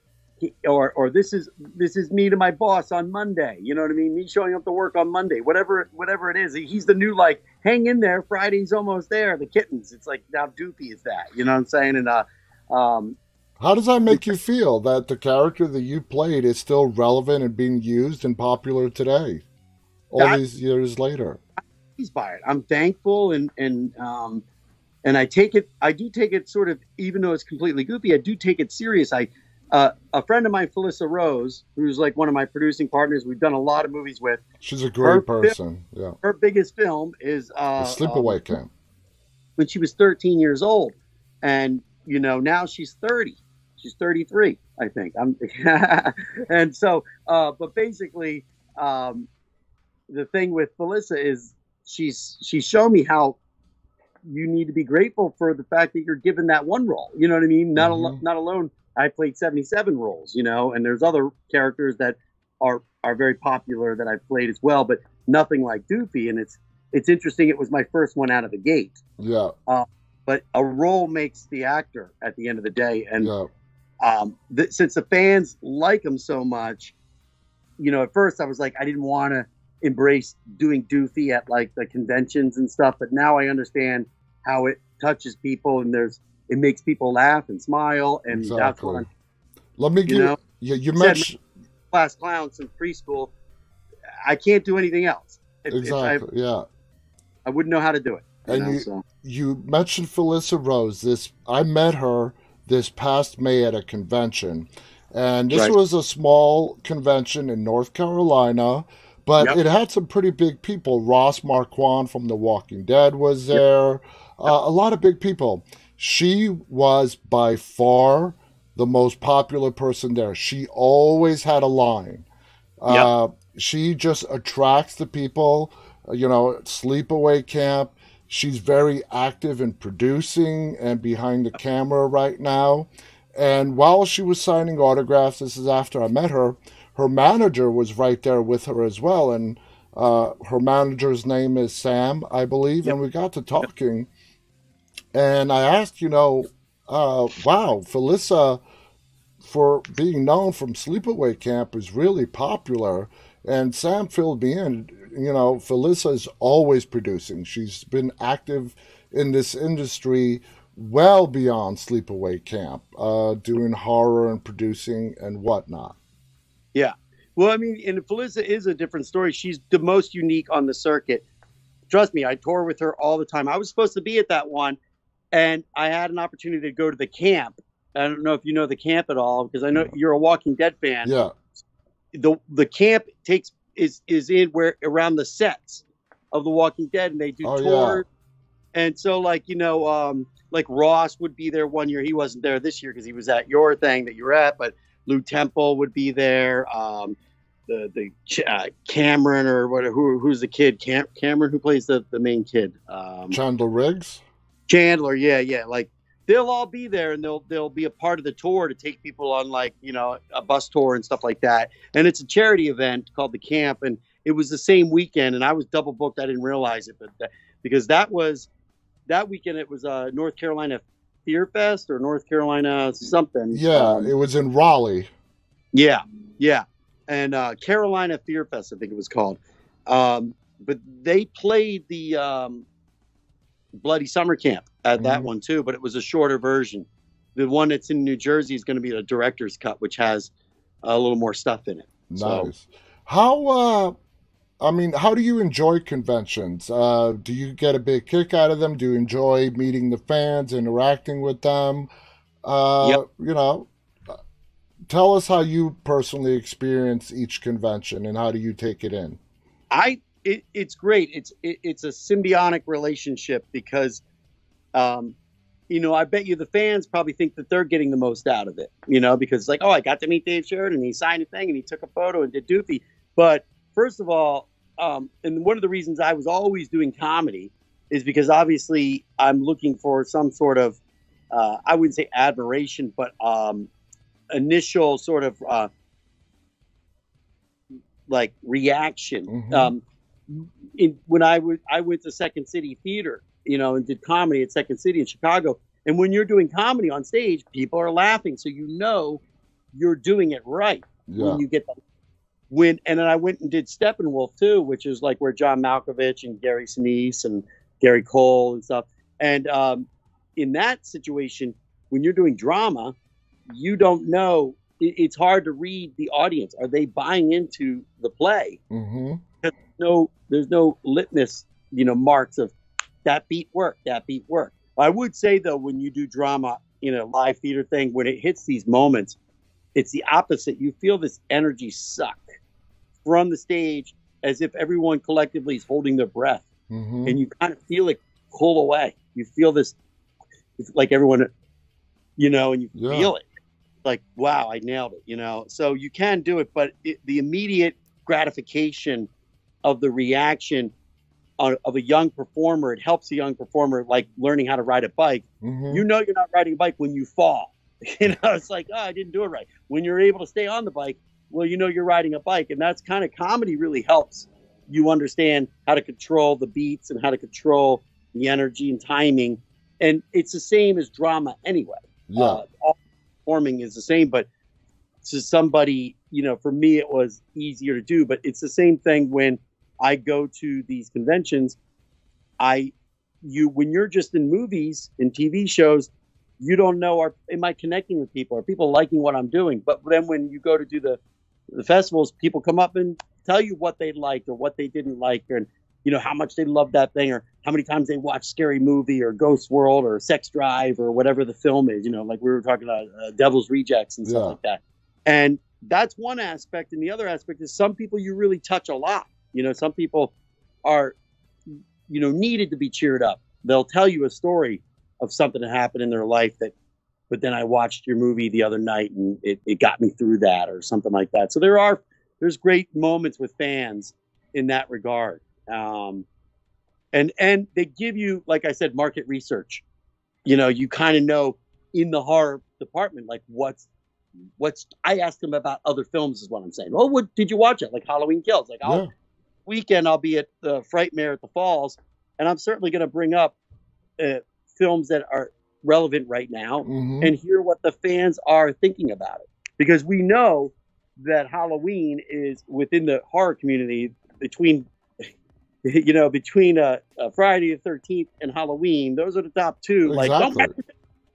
or or this is this is me to my boss on Monday. You know what I mean? Me showing up to work on Monday. Whatever whatever it is. He's the new like hang in there. Friday's almost there. The kittens. It's like how Doofy is that. You know what I'm saying? And uh, um, how does that make you feel that the character that you played is still relevant and being used and popular today, all that, these years later? He's by it. I'm thankful and and um, and I take it. I do take it sort of, even though it's completely goofy. I do take it serious. I uh, a friend of mine, Felissa Rose, who's like one of my producing partners, we've done a lot of movies with. She's a great person. Film, yeah. Her biggest film is uh, Sleepaway uh, Camp. When she was 13 years old, and you know now she's 30. She's 33, I think. I'm, and so, uh, but basically, um, the thing with Felissa is she's she's shown me how you need to be grateful for the fact that you're given that one role. You know what I mean? Not mm-hmm. al- not alone I played 77 roles, you know, and there's other characters that are are very popular that I've played as well, but nothing like Doofy. And it's it's interesting. It was my first one out of the gate. Yeah. Uh, but a role makes the actor at the end of the day, and yeah. um, th- since the fans like him so much, you know, at first I was like, I didn't want to embrace doing Doofy at like the conventions and stuff, but now I understand how it touches people, and there's it makes people laugh and smile, and exactly. that's what. i Let me give you. Know, you, you mentioned class clowns in preschool. I can't do anything else. If, exactly. If I, yeah. I wouldn't know how to do it. You and know, you, so. you mentioned Felissa Rose. This I met her this past May at a convention, and this right. was a small convention in North Carolina, but yep. it had some pretty big people. Ross Marquand from The Walking Dead was there. Yep. Uh, a lot of big people she was by far the most popular person there. She always had a line. Uh, she just attracts the people. You know, sleepaway camp. She's very active in producing and behind the camera right now. And while she was signing autographs, this is after I met her, her manager was right there with her as well. And uh, her manager's name is Sam, I believe. Yep. And we got to talking. And I asked, you know, uh, wow, Felissa, for being known from Sleepaway Camp, is really popular. And Sam filled me in. You know, Felissa is always producing. She's been active in this industry well beyond Sleepaway Camp, uh, doing horror and producing and whatnot. Yeah. Well, I mean, and Felissa is a different story. She's the most unique on the circuit. Trust me, I tour with her all the time. I was supposed to be at that one, and I had an opportunity to go to the camp. I don't know if you know the camp at all because I know you're a Walking Dead fan. Yeah. The the camp takes is is in where around the sets of the Walking Dead, and they do oh, tours. Yeah. And so, like you know, um, like Ross would be there one year. He wasn't there this year because he was at your thing that you're at. But Lew Temple would be there. Um, the the uh, Cameron or what? Who, who's the kid? Cam, Cameron who plays the the main kid? Um, Chandler Riggs. Chandler, yeah, yeah. Like they'll all be there and they'll they'll be a part of the tour to take people on like you know a bus tour and stuff like that. And it's a charity event called the camp, and it was the same weekend, and I was double booked. I didn't realize it, but that, because that was that weekend it was uh, North Carolina Fear Fest or North Carolina something. Yeah, um, it was in Raleigh. Yeah, yeah, and uh, Carolina Fear Fest, I think it was called. Um, but they played the um, Bloody Summer Camp at that mm-hmm. one too, but it was a shorter version. The one that's in New Jersey is going to be a director's cut, which has a little more stuff in it. Nice. So, how uh, I mean, how do you enjoy conventions? Uh, do you get a big kick out of them? Do you enjoy meeting the fans, interacting with them? Uh, yep. You know, tell us how you personally experience each convention and how do you take it in? I it, it's great. It's it, it's a symbiotic relationship because, um, you know, I bet you the fans probably think that they're getting the most out of it. You know, because like, oh, I got to meet Dave Sheridan, and he signed a thing, and he took a photo and did Doofy. But first of all, um, and one of the reasons I was always doing comedy is because obviously I'm looking for some sort of, uh, I wouldn't say admiration, but um, initial sort of uh, like reaction. Mm-hmm. Um, in, when I would I went to Second City Theater, you know, and did comedy at Second City in Chicago. And when you're doing comedy on stage, people are laughing, so you know you're doing it right yeah. when you get the when and then I went and did Steppenwolf too, which is like where John Malkovich and Gary Sinise and Gary Cole and stuff. And um, in that situation, when you're doing drama, you don't know. It, it's hard to read the audience. Are they buying into the play? Mm-hmm. No, there's no litmus, you know, marks of that beat work, that beat work. I would say though, when you do drama in a live theater thing, when it hits these moments, it's the opposite. You feel this energy suck from the stage as if everyone collectively is holding their breath. Mm-hmm. And you kind of feel it pull away. You feel this, it's like everyone, you know, and you yeah. feel it. Like, wow, I nailed it, you know? So you can do it, but it, the immediate gratification of the reaction of, of a young performer, it helps a young performer like learning how to ride a bike. Mm-hmm. You know, you're not riding a bike when you fall You know, it's like, oh, I didn't do it right. When you're able to stay on the bike, well, you know you're riding a bike. And that's kind of comedy really helps you understand how to control the beats and how to control the energy and timing. And it's the same as drama anyway. Yeah. Uh, all performing is the same, but to somebody, you know, for me, it was easier to do. But it's the same thing when I go to these conventions. I, you, when you're just in movies and TV shows, you don't know are am I connecting with people? Are people liking what I'm doing? But then when you go to do the the festivals, people come up and tell you what they liked or what they didn't like, or you know how much they loved that thing, or how many times they watched Scary Movie or Ghost World or Sex Drive or whatever the film is. You know, like we were talking about uh, Devil's Rejects and stuff yeah. like that. And that's one aspect, and the other aspect is some people you really touch a lot. You know, some people are, you know, needed to be cheered up. They'll tell you a story of something that happened in their life that but then I watched your movie the other night and it, it got me through that or something like that. So there are there's great moments with fans in that regard. Um, and and they give you, like I said, market research. You know, you kind of know in the horror department, like what's what's I asked them about other films is what I'm saying. Oh, what did you watch it? Like Halloween Kills. Like I'll yeah. weekend I'll be at the Frightmare at the Falls, and I'm certainly going to bring up uh, films that are relevant right now mm-hmm. and hear what the fans are thinking about it. Because we know that Halloween is within the horror community between, you know, between uh, uh Friday the Thirteenth and Halloween. Those are the top two. Exactly. Like, don't mess with,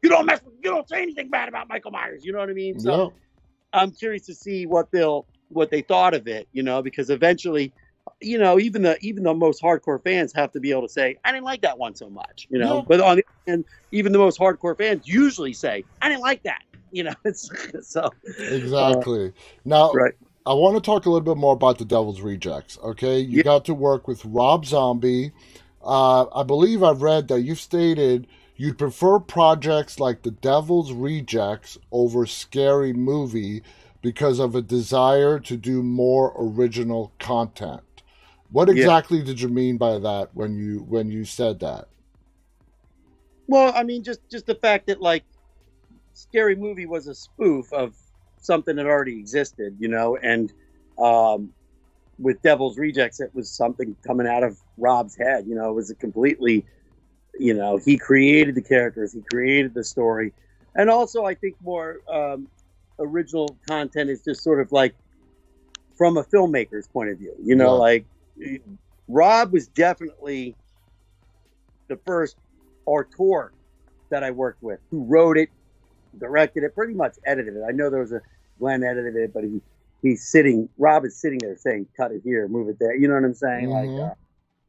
you don't mess. With, you don't say anything bad about Michael Myers. You know what I mean? So, yeah. I'm curious to see what they'll what they thought of it. You know, because eventually you know, even the even the most hardcore fans have to be able to say, "I didn't like that one so much," you know. Yeah. But on the and even the most hardcore fans usually say, "I didn't like that," you know. so exactly uh, now. Right. I want to talk a little bit more about the Devil's Rejects. Okay, you yeah. got to work with Rob Zombie. Uh, I believe I've read that you've stated you'd prefer projects like the Devil's Rejects over Scary Movie because of a desire to do more original content. What exactly yeah. did you mean by that when you when you said that? Well, I mean, just just the fact that like Scary Movie was a spoof of something that already existed, you know, and um, with Devil's Rejects, it was something coming out of Rob's head. You know, it was a completely, you know, he created the characters, he created the story, and also I think more um, original content is just sort of like from a filmmaker's point of view. You know, Yeah. like Rob was definitely the first auteur that I worked with who wrote it, directed it, pretty much edited it. I know there was a Glenn edited it, but he he's sitting. Rob is sitting there saying, "Cut it here, move it there." You know what I'm saying? Mhm. Like, uh,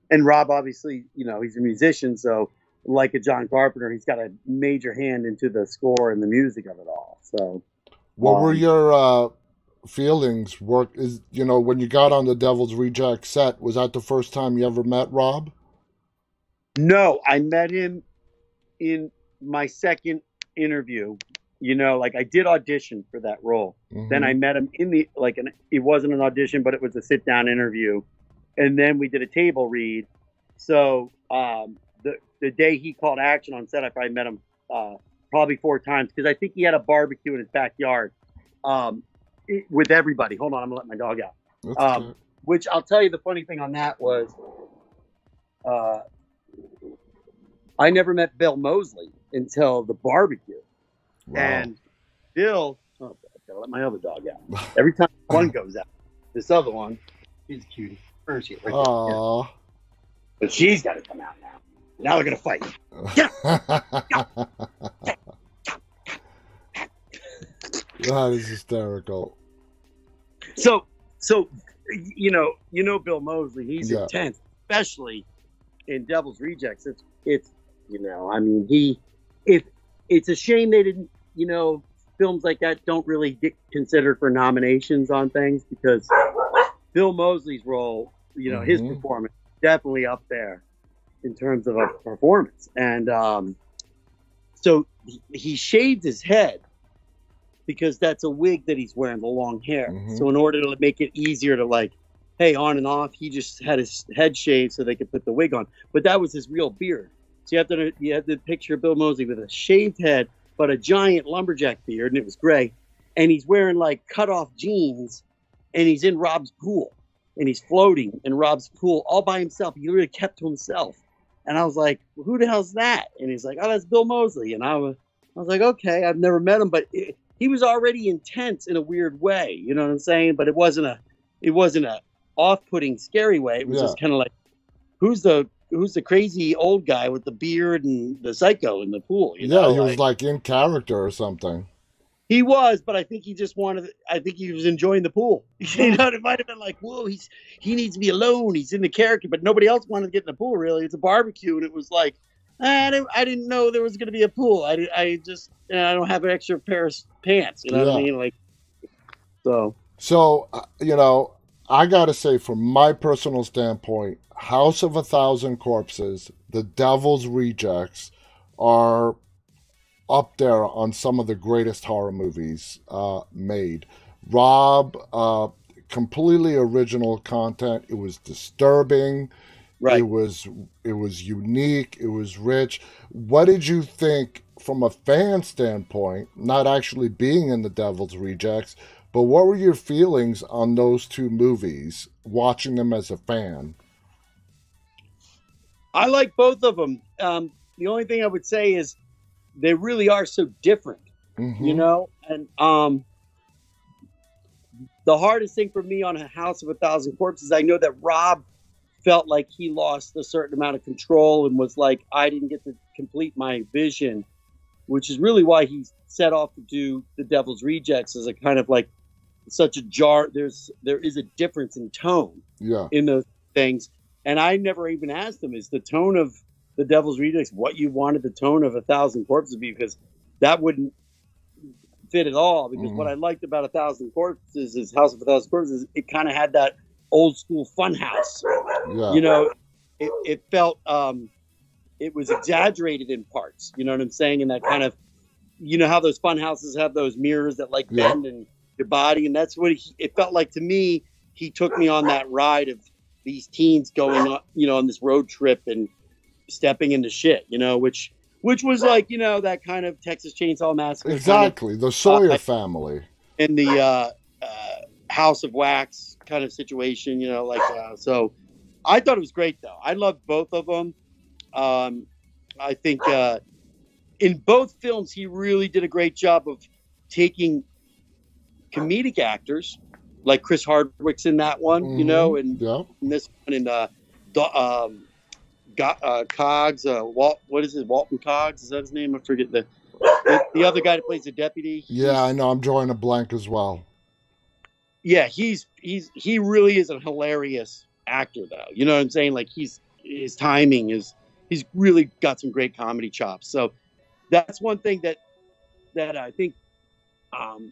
and Rob obviously, you know, he's a musician, so like a John Carpenter, he's got a major hand into the score and the music of it all. So What were Um, your uh, feelings? Work is you know when you got on the Devil's Reject set. Was that the first time you ever met Rob? No, I met him in my second interview. You know, like I did audition for that role. Then I met him in the like an it wasn't an audition, but it was a sit down interview, and then we did a table read. So um, the the day he called action on set, I probably met him uh, probably four times because I think he had a barbecue in his backyard um, it- with everybody. Hold on, I'm gonna let my dog out. Um. Which I'll tell you, the funny thing on that was, uh, I never met Bill Moseley until the barbecue. Wow. And Bill, oh, I gotta let my other dog out. Every time one goes out, this other one, she's a cutie. Where is she? Right there. Yeah. But she's got to come out now. Now they're gonna fight. that is hysterical. So, so you know, you know Bill Moseley. He's Yeah. intense, especially in Devil's Rejects. It's, it's, you know, I mean, he, if it's a shame they didn't, you know, films like that don't really get considered for nominations on things because Bill Moseley's role, you know, his Mhm. performance definitely up there in terms of a performance. And um, so he, he shaved his head because that's a wig that he's wearing, the long hair. Mhm. So in order to make it easier to like, hey, on and off, he just had his head shaved so they could put the wig on. But that was his real beard. So you have to you have to picture Bill Moseley with a shaved head, but a giant lumberjack beard, and it was gray. And he's wearing like cut off jeans, and he's in Rob's pool, and he's floating in Rob's pool all by himself. He really kept to himself. And I was like, who the hell's that? And he's like, oh, that's Bill Moseley. And I was, I was like, okay, I've never met him, but it, he was already intense in a weird way. You know what I'm saying? But it wasn't a, it wasn't a off-putting, scary way. It was Yeah. just kind of like, who's the, who's the crazy old guy with the beard and the psycho in the pool? You yeah, know? he was Like- like in character or something. he was, but I think he just wanted. I think he was enjoying the pool. you know, it might have been like, "Whoa, he's he needs to be alone. He's in the character," but nobody else wanted to get in the pool. Really, it's a barbecue, and it was like, "Ah, I didn't, I didn't know there was going to be a pool. I, I just, you know, I don't have an extra pair of pants. You know what I mean? Like, so So, uh, you know, I got to say, from my personal standpoint, House of a Thousand Corpses, The Devil's Rejects are up there on some of the greatest horror movies uh, made. Rob, uh, completely original content. It was disturbing. Right. It was it was unique. It was rich. What did you think from a fan standpoint, not actually being in the Devil's Rejects, but what were your feelings on those two movies, watching them as a fan? I like both of them. Um, the only thing I would say is they really are so different. Mhm. you know and um the hardest thing for me on a house of a thousand corpses i know that rob felt like he lost a certain amount of control and was like i didn't get to complete my vision which is really why he set off to do the devil's rejects as a kind of like such a jar there's there is a difference in tone Yeah. in those things. And I never even asked him, is the tone of the Devil's Rejects what you wanted the tone of a thousand corpses to be? Because that wouldn't fit at all. Because Mhm. what I liked about a thousand corpses is House of a Thousand Corpses, it kind of had that old school funhouse. Yeah. You know, it, it felt um it was exaggerated in parts. You know what I'm saying? And that kind of you know how those funhouses have those mirrors that like Yeah. bend and your body, and that's what he, it felt like to me. He took me on that ride of these teens going on, you know, on this road trip and stepping into shit, you know, which which was like you know that kind of Texas Chainsaw Massacre, kind of- Exactly, the Sawyer I- family. in the uh, uh, House of Wax kind of situation, you know, like uh, so. I thought it was great though. I loved both of them. Um, I think uh, in both films he really did a great job of taking comedic actors, like Chris Hardwick's in that one, you know, and Yeah, in this one in uh, um, uh, Cogs, uh, Walt, what is it, Walton Cogs? Is that his name? I forget the the, the other guy that plays the deputy. yeah, I know. I'm drawing a blank as well. Yeah, he's he's he really is a hilarious actor though. You know what I'm saying? Like he's his timing is he's really got some great comedy chops. So that's one thing that that I think um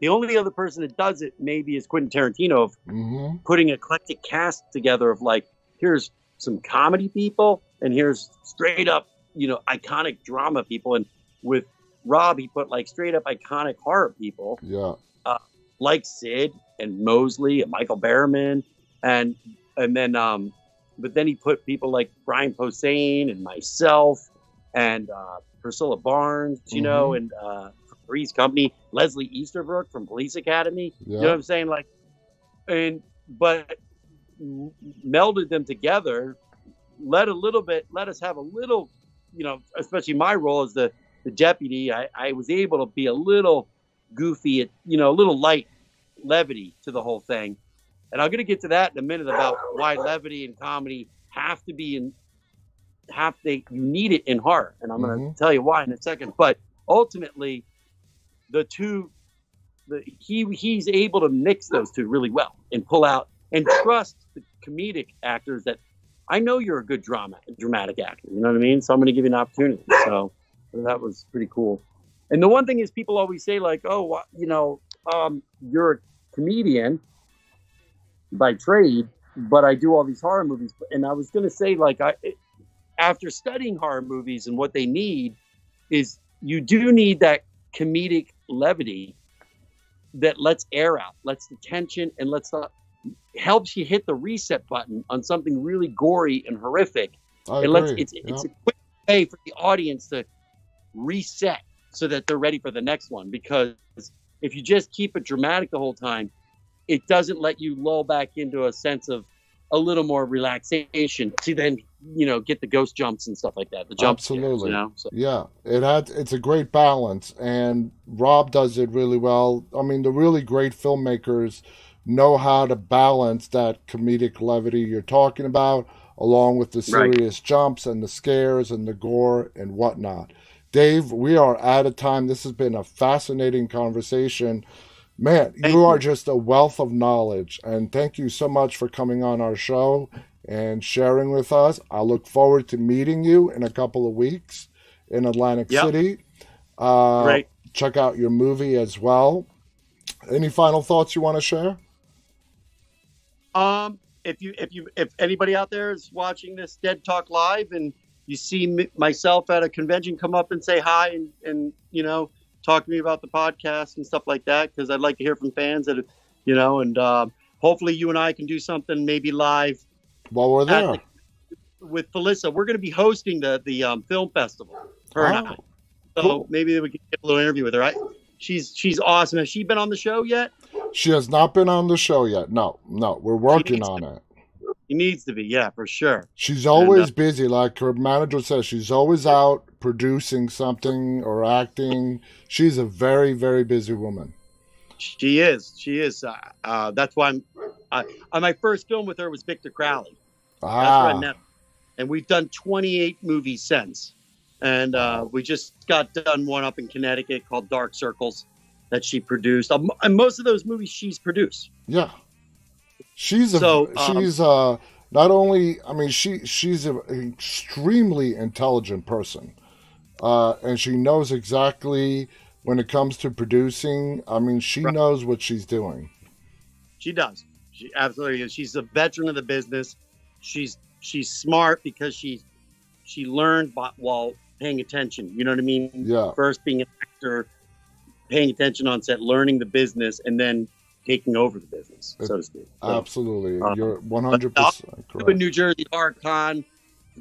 the only other person that does it maybe is Quentin Tarantino of hmm putting eclectic cast together of like here's some comedy people and here's straight up, you know, iconic drama people and with Rob he put like straight up iconic horror people Yeah, like Sid and Moseley and Michael Berryman, and and then um, but then he put people like Brian Posehn and myself and uh, Priscilla Barnes, you know, and uh, from Company, Leslie Easterbrook from Police Academy. You know what I'm saying? Like, and but melded them together. Let a little bit. Let us have a little, you know, especially my role as the the deputy. I, I was able to be a little goofy, you know, a little light levity to the whole thing. And I'm going to get to that in a minute about why levity and comedy have to be in have they you need it in horror, and I'm going to Mhm. tell you why in a second. But ultimately, the two, the he he's able to mix those two really well and pull out and trust the comedic actors that I know you're a good drama dramatic actor. You know what I mean? So I'm going to give you an opportunity. So that was pretty cool. And the one thing is, people always say like, "Oh, you know, um, you're a comedian by trade, but I do all these horror movies." And I was going to say, like, I after studying horror movies and what they need is you do need that comedic levity that lets air out, lets the tension, and lets the helps you hit the reset button on something really gory and horrific I it lets it's Yeah. it's a quick way for the audience to reset so that they're ready for the next one because if you just keep it dramatic the whole time it doesn't let you lull back into a sense of a little more relaxation to then you know get the ghost jumps and stuff like that the jump scares, Absolutely. you know so, Yeah, it had it's a great balance, and Rob does it really well. I mean, the really great filmmakers know how to balance that comedic levity you're talking about, along with the Right. serious jumps and the scares and the gore and whatnot. Dave, we are out of time. This has been a fascinating conversation. Man, Thank you are just a wealth of knowledge, and thank you so much for coming on our show and sharing with us. I look forward to meeting you in a couple of weeks in Atlantic Yep. City. Uh, great Check out your movie as well. Any final thoughts you want to share? Um, if you if you if anybody out there is watching this Dead Talk live and you see myself at a convention, come up and say hi and and you know talk to me about the podcast and stuff like that because I'd like to hear from fans that you know and um, hopefully you and I can do something maybe live While we're there. the, with Felissa. We're going to be hosting the the um, film festival. Her and I. So cool. maybe we can get a little interview with her. I, she's she's awesome. Has she been on the show yet? She has not been on the show yet. No, no, we're working on it. He needs to be. Yeah, for sure. She's always uh, busy. Like her manager says, she's always out producing something or acting. She's a very, very busy woman. She is. She is. Uh, uh, that's why I'm. Uh, uh, my first film with her was Victor Crowley. That's where I Ah, met. And we've done 28 movies since. And uh, we just got done one up in Connecticut called Dark Circles that she produced. Um, and most of those movies she's produced. yeah. She's a So, um, she's uh not only I mean she she's a, an extremely intelligent person. Uh and she knows exactly when it comes to producing. I mean, she Right. knows what she's doing. She does. She absolutely is. She's a veteran of the business. She's she's smart because she she learned by, while paying attention. You know what I mean? Yeah. First being an actor, paying attention on set, learning the business, and then taking over the business, so to speak. So, Absolutely. Uh, You're 100% in correct. New Jersey Horror Con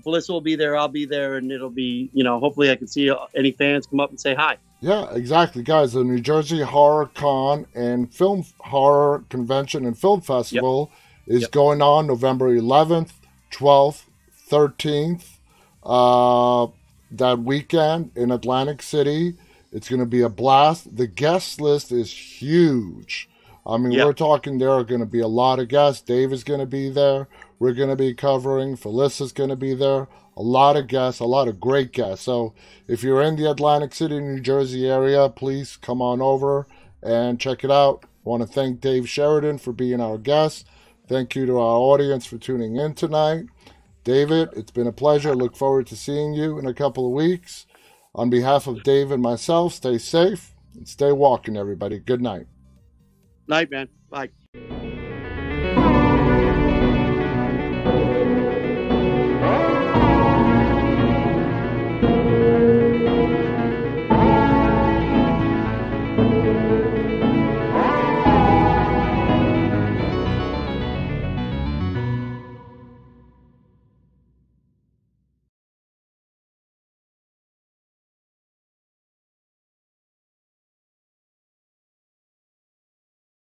Felissa will be there. I'll be there, and it'll be you know hopefully I can see any fans come up and say hi. Yeah, exactly, guys. The New Jersey Horror Con and Film Horror Convention and Film Festival yep. is yep. going on November 11th, 12th, 13th. Uh, that weekend in Atlantic City. It's going to be a blast. The guest list is huge. I mean, yep. we're talking there are going to be a lot of guests. Dave is going to be there. We're going to be covering. Felissa's going to be there. A lot of guests, a lot of great guests. So if you're in the Atlantic City, New Jersey area, please come on over and check it out. I want to thank Dave Sheridan for being our guest. Thank you to our audience for tuning in tonight. David, it's been a pleasure. I Look forward to seeing you in a couple of weeks. On behalf of Dave and myself, stay safe and stay walking, everybody. Good night. Night, man. Bye.